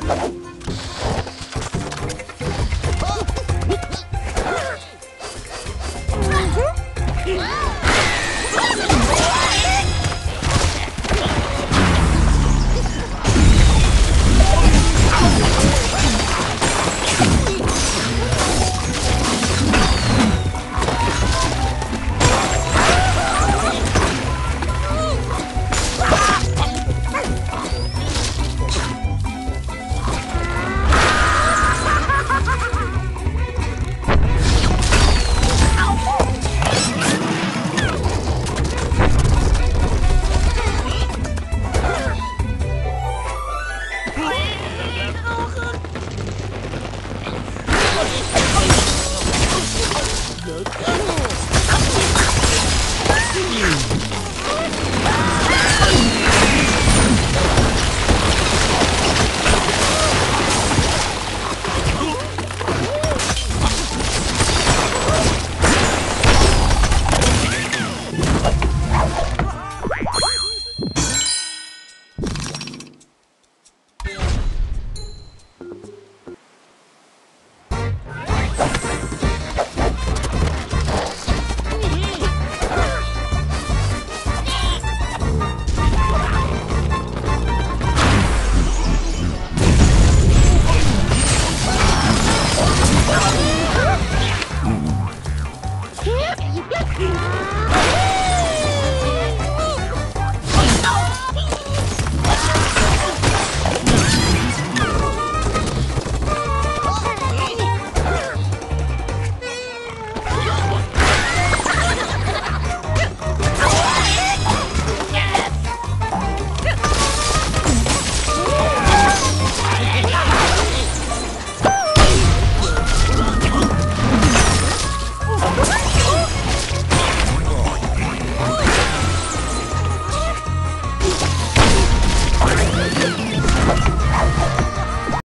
何? Ouch!